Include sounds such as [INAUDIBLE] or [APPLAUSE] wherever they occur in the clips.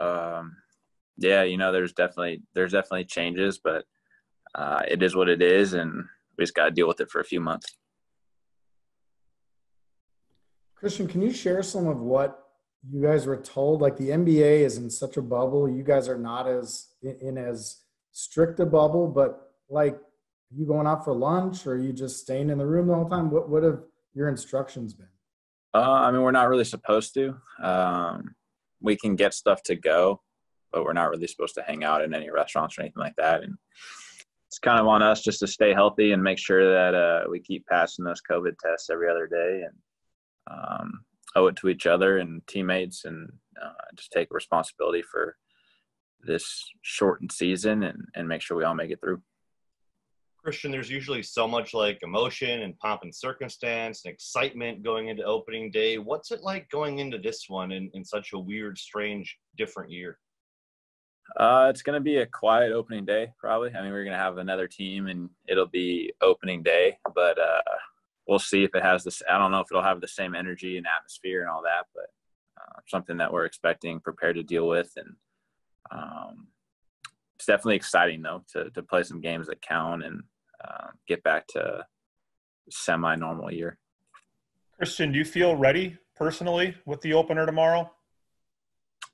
um, yeah, you know, there's definitely there's definitely changes, but uh, it is what it is, and we just got to deal with it for a few months. Christian, can you share some of what you guys were told? Like the NBA is in such a bubble, you guys are not as in as strict a bubble, but like you going out for lunch or are you just staying in the room the whole time? What what have your instructions been? Uh, I mean, we're not really supposed to. Um, we can get stuff to go, but we're not really supposed to hang out in any restaurants or anything like that. And it's kind of on us just to stay healthy and make sure that uh, we keep passing those COVID tests every other day and um, owe it to each other and teammates and uh, just take responsibility for this shortened season and, and make sure we all make it through. Christian, there's usually so much like emotion and pomp and circumstance and excitement going into opening day. What's it like going into this one in, in such a weird, strange, different year? Uh, it's going to be a quiet opening day, probably. I mean, we're going to have another team and it'll be opening day, but uh, we'll see if it has this. I don't know if it'll have the same energy and atmosphere and all that, but uh, something that we're expecting, prepared to deal with. And um, it's definitely exciting, though, to, to play some games that count and uh, get back to semi normal year. Christian, do you feel ready personally with the opener tomorrow?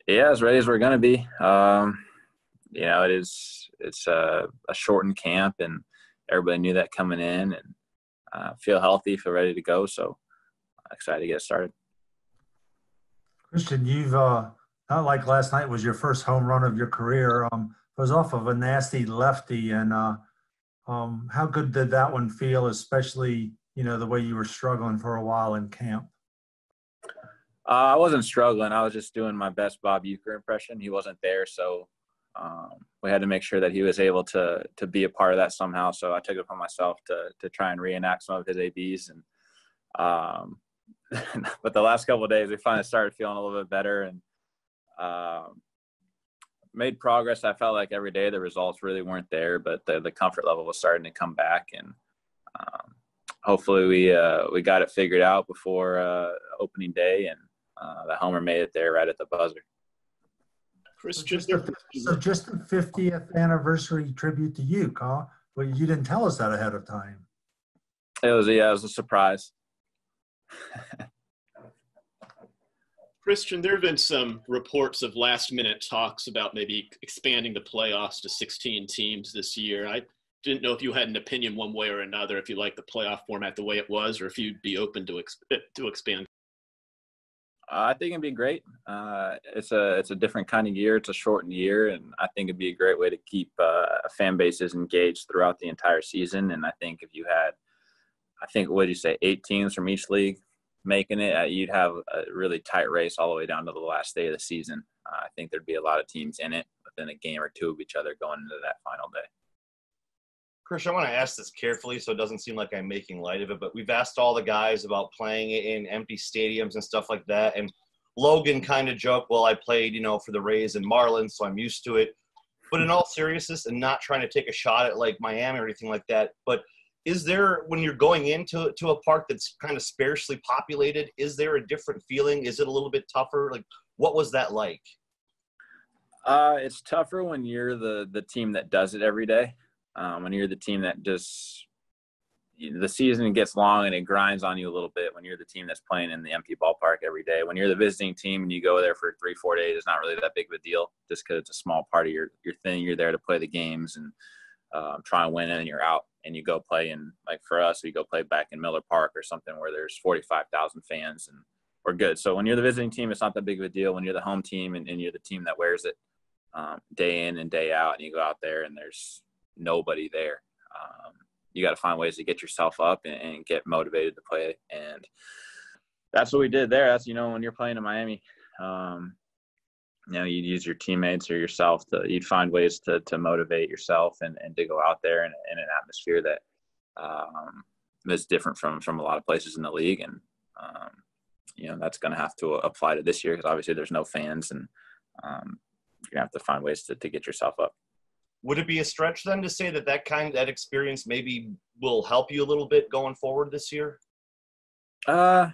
Yeah, as ready as we're going to be. Um, you know, it is it's a, a, shortened camp, and everybody knew that coming in, and uh, feel healthy, feel ready to go. So excited to get started. Christian, you've uh, not like last night was your first home run of your career. Um, it was off of a nasty lefty, and uh, um, how good did that one feel, especially you know the way you were struggling for a while in camp? Uh, I wasn't struggling. I was just doing my best Bob Uecker impression. He wasn't there, so um, we had to make sure that he was able to to be a part of that somehow. So I took it upon myself to to try and reenact some of his abs. And um, [LAUGHS] but the last couple days, we finally started feeling a little bit better and um, made progress. I felt like every day the results really weren't there, but the the comfort level was starting to come back, and um, hopefully we uh, we got it figured out before uh, opening day, and uh, the homer made it there right at the buzzer. Chris, just so just the 50th anniversary tribute to you, huh? Well, you didn't tell us that ahead of time. It was yeah, it was a surprise. [LAUGHS] Christian, there have been some reports of last minute talks about maybe expanding the playoffs to 16 teams this year. I didn't know if you had an opinion one way or another, if you like the playoff format the way it was, or if you'd be open to, to expand. I think it'd be great. Uh, it's a it's a different kind of year. It's a shortened year, and I think it'd be a great way to keep uh, fan bases engaged throughout the entire season. And I think if you had, I think what did you say, eight teams from each league making it, uh, you'd have a really tight race all the way down to the last day of the season. Uh, I think there'd be a lot of teams in it within a game or two of each other going into that final day. Chris, I want to ask this carefully so it doesn't seem like I'm making light of it, but we've asked all the guys about playing in empty stadiums and stuff like that. And Logan kind of joked, well, I played, you know, for the Rays and Marlins, so I'm used to it. But in all seriousness, and not trying to take a shot at like Miami or anything like that, but is there when you're going into to a park that's kind of sparsely populated, is there a different feeling? Is it a little bit tougher? Like, what was that like? Uh, it's tougher when you're the the team that does it every day um, when you're the team that just the season gets long and it grinds on you a little bit when you're the team that's playing in the empty ballpark every day. When you're the visiting team and you go there for three, four days, it's not really that big of a deal just because it's a small part of your, your thing. You're there to play the games and um, try and win, and you're out and you go play in, like for us, we go play back in Miller Park or something where there's 45,000 fans and we're good. So when you're the visiting team, it's not that big of a deal. When you're the home team and, and you're the team that wears it um, day in and day out, and you go out there and there's nobody there. Um, you got to find ways to get yourself up and, and, get motivated to play. And that's what we did there. That's, you know, when you're playing in Miami, um, you know, you'd use your teammates or yourself to, you'd find ways to, to motivate yourself and, and to go out there in, in an atmosphere that um, is different from, from a lot of places in the league. And, um, you know, that's going to have to apply to this year because obviously there's no fans and um, you're going to have to find ways to, to get yourself up. Would it be a stretch then to say that that kind that experience maybe will help you a little bit going forward this year? Uh,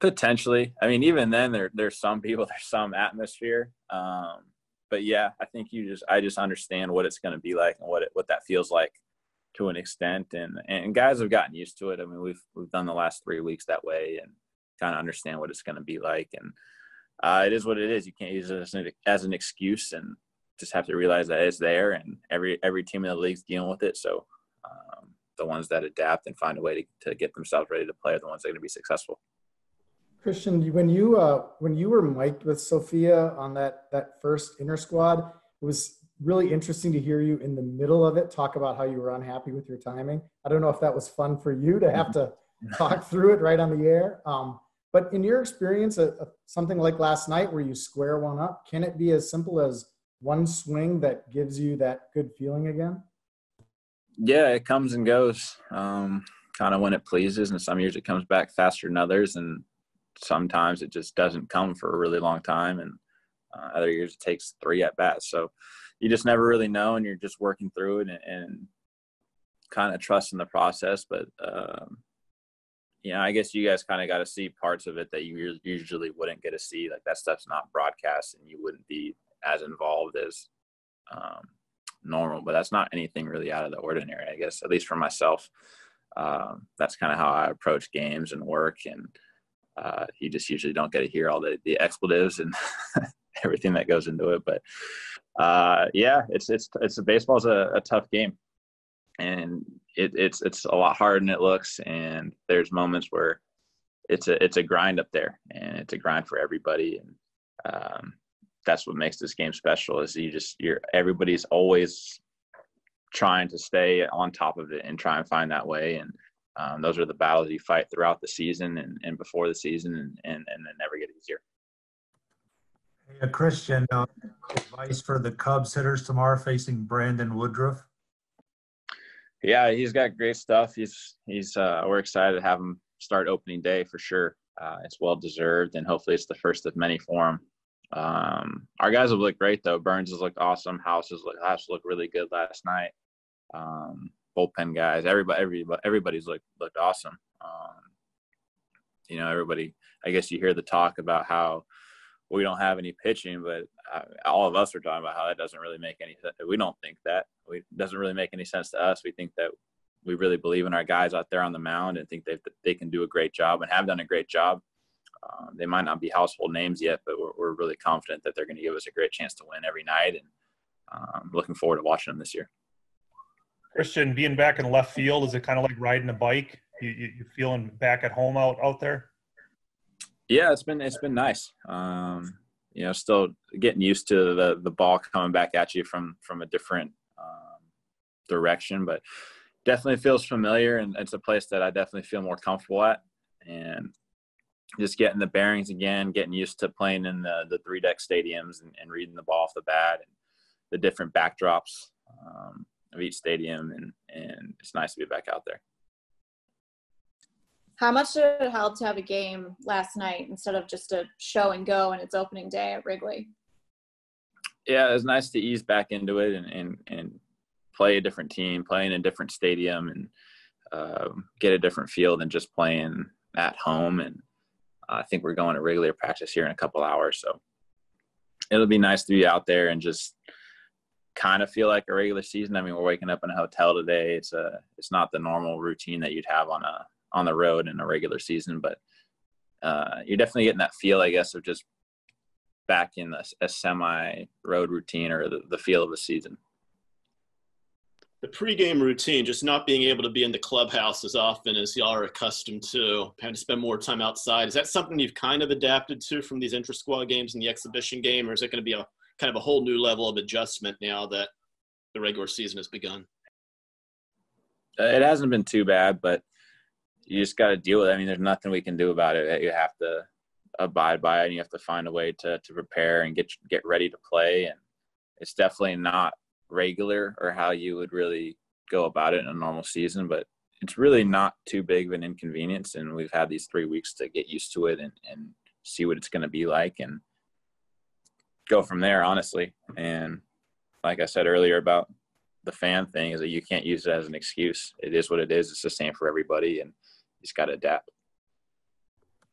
potentially. I mean, even then, there there's some people, [LAUGHS] there's some atmosphere. Um, but yeah, I think you just I just understand what it's going to be like and what it what that feels like to an extent, and and guys have gotten used to it. I mean, we've we've done the last three weeks that way, and kind of understand what it's going to be like, and uh, it is what it is. You can't use it as an, as an excuse, and just have to realize that it's there, and every every team in the league's dealing with it. So um, the ones that adapt and find a way to, to get themselves ready to play are the ones that are going to be successful. Christian, when you uh, when you were mic'd with Sophia on that that first inner squad, it was really interesting to hear you in the middle of it talk about how you were unhappy with your timing. I don't know if that was fun for you to have to talk through it right on the air. Um, but in your experience, a, a, something like last night where you square one up, can it be as simple as one swing that gives you that good feeling again? Yeah, it comes and goes, um, kind of when it pleases, and some years it comes back faster than others, and sometimes it just doesn't come for a really long time, and uh, other years it takes three at bats. So you just never really know, and you're just working through it and, and kind of trusting the process. But um, you know, I guess you guys kind of got to see parts of it that you usually wouldn't get to see. Like that stuff's not broadcast, and you wouldn't be as involved as um, normal. But that's not anything really out of the ordinary, I guess. At least for myself, um, that's kind of how I approach games and work. And uh, you just usually don't get to hear all the the expletives and [LAUGHS] everything that goes into it. But uh, yeah, it's it's it's baseball's a, a tough game, and it, it's it's a lot harder than it looks. And there's moments where it's a it's a grind up there, and it's a grind for everybody. And um, that's what makes this game special. Is you just you're everybody's always trying to stay on top of it and try and find that way. And um, those are the battles you fight throughout the season and, and before the season, and, and and then never get easier. Hey, Christian, uh, advice for the Cubs hitters tomorrow facing Brandon Woodruff? Yeah, he's got great stuff. He's he's uh, we're excited to have him start opening day for sure. Uh, it's well deserved, and hopefully it's the first of many for him. Um, our guys have looked great though. Burnes has looked awesome. House has looked House looked really good last night. Um, bullpen guys, everybody, everybody, everybody's looked looked awesome. Um, you know, everybody. I guess you hear the talk about how we don't have any pitching, but uh, all of us are talking about how that doesn't really make any sense. We don't think that. We, it doesn't really make any sense to us. We think that we really believe in our guys out there on the mound and think that they can do a great job and have done a great job. Um, they might not be household names yet, but we're, we're really confident that they're going to give us a great chance to win every night. And um, looking forward to watching them this year. Christian, being back in left field, is it kind of like riding a bike? You, you, you feeling back at home out, out there? Yeah, it's been it's been nice. Um, you know, still getting used to the the ball coming back at you from from a different um, direction, but definitely feels familiar, and it's a place that I definitely feel more comfortable at, and just getting the bearings again, getting used to playing in the the three deck stadiums and, and reading the ball off the bat and the different backdrops um, of each stadium, and and it's nice to be back out there. How much did it help to have a game last night instead of just a show and go and it's opening day at Wrigley? Yeah, it was nice to ease back into it and and, and play a different team, play in a different stadium, and uh, get a different feel than just playing at home. And I think we're going to regular practice here in a couple hours, so it'll be nice to be out there and just kind of feel like a regular season. I mean, we're waking up in a hotel today. It's a it's not the normal routine that you'd have on a on the road in a regular season, but uh, you're definitely getting that feel, I guess, of just back in a, a semi road routine or the, the feel of a season. The pregame routine, just not being able to be in the clubhouse as often as y'all are accustomed to, having to spend more time outside. Is that something you've kind of adapted to from these intra squad games and the exhibition game, or is it going to be a kind of a whole new level of adjustment now that the regular season has begun? Uh, it hasn't been too bad, but you just got to deal with it. I mean, there's nothing we can do about it. You have to abide by it, and you have to find a way to to prepare and get get ready to play. And it's definitely not regular or how you would really go about it in a normal season, but it's really not too big of an inconvenience. And we've had these three weeks to get used to it and and see what it's going to be like and go from there, honestly. And like I said earlier about the fan thing is that you can't use it as an excuse. It is what it is. It's the same for everybody. And you just got to adapt.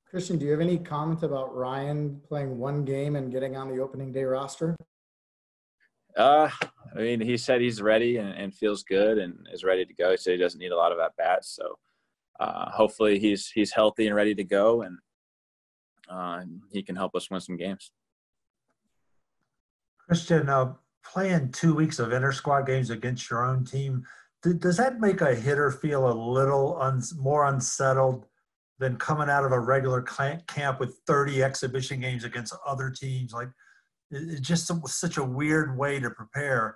Christian, do you have any comment about Ryan playing one game and getting on the opening day roster? Uh, I mean, he said he's ready and, and, feels good and is ready to go. He said he doesn't need a lot of at bats, so uh, hopefully he's he's healthy and ready to go, and uh, he can help us win some games. Christian, uh, playing two weeks of inter squad games against your own team, does that make a hitter feel a little un- more unsettled than coming out of a regular camp with 30 exhibition games against other teams? Like, it's just such a weird way to prepare.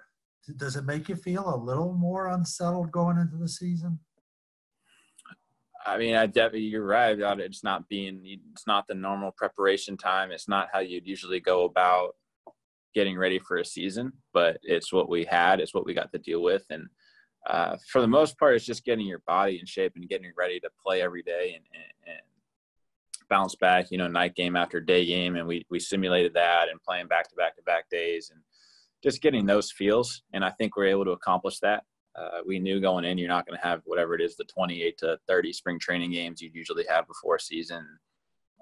Does it make you feel a little more unsettled going into the season? I mean, I definitely you're right about it. It's not being it's not the normal preparation time. It's not how you'd usually go about getting ready for a season, but it's what we had. It's what we got to deal with, and uh, for the most part, it's just getting your body in shape and getting ready to play every day and, and, and bounce back, you know, night game after day game. And we, we simulated that and playing back to back to back days and just getting those feels. And I think we're able to accomplish that. Uh, we knew going in, you're not going to have whatever it is, the 28 to 30 spring training games you'd usually have before season.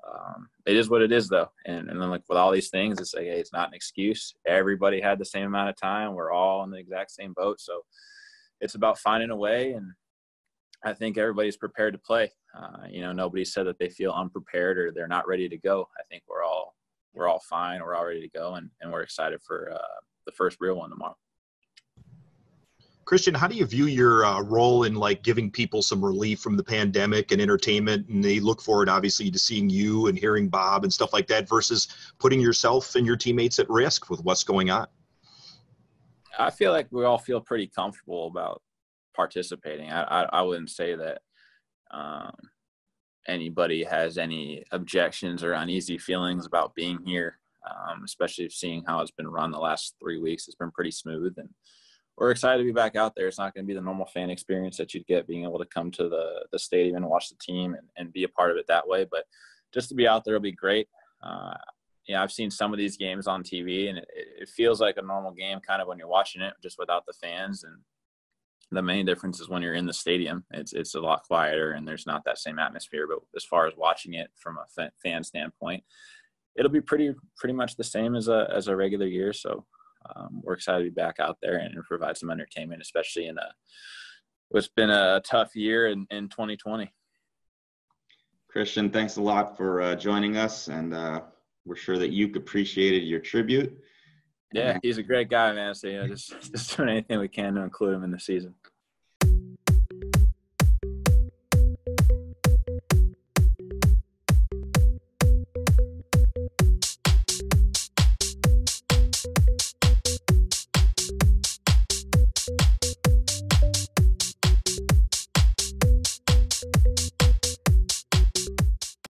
Um, it is what it is though. And, and then like with all these things, it's like, Hey, it's not an excuse. Everybody had the same amount of time. We're all in the exact same boat. So it's about finding a way. And I think everybody's prepared to play. Uh, you know, nobody said that they feel unprepared or they're not ready to go. I think we're all we're all fine. We're all ready to go, and, and we're excited for uh, the first real one tomorrow. Christian, how do you view your uh, role in like giving people some relief from the pandemic and entertainment? And they look forward, obviously, to seeing you and hearing Bob and stuff like that, versus putting yourself and your teammates at risk with what's going on. I feel like we all feel pretty comfortable about participating. I, I, I wouldn't say that um, anybody has any objections or uneasy feelings about being here, um, especially seeing how it's been run the last three weeks. It's been pretty smooth, and we're excited to be back out there. It's not going to be the normal fan experience that you'd get being able to come to the the stadium and watch the team and, and be a part of it that way, but just to be out there will be great. Uh, yeah, I've seen some of these games on TV, and it, it feels like a normal game, kind of when you're watching it, just without the fans and the main difference is when you're in the stadium, it's it's a lot quieter and there's not that same atmosphere. But as far as watching it from a fan standpoint, it'll be pretty pretty much the same as a as a regular year. So um, we're excited to be back out there and provide some entertainment, especially in a what's been a tough year in, in 2020. Christian, thanks a lot for uh, joining us, and uh, we're sure that you appreciated your tribute. Yeah, he's a great guy, man. So you know, just [LAUGHS] just doing anything we can to include him in the season.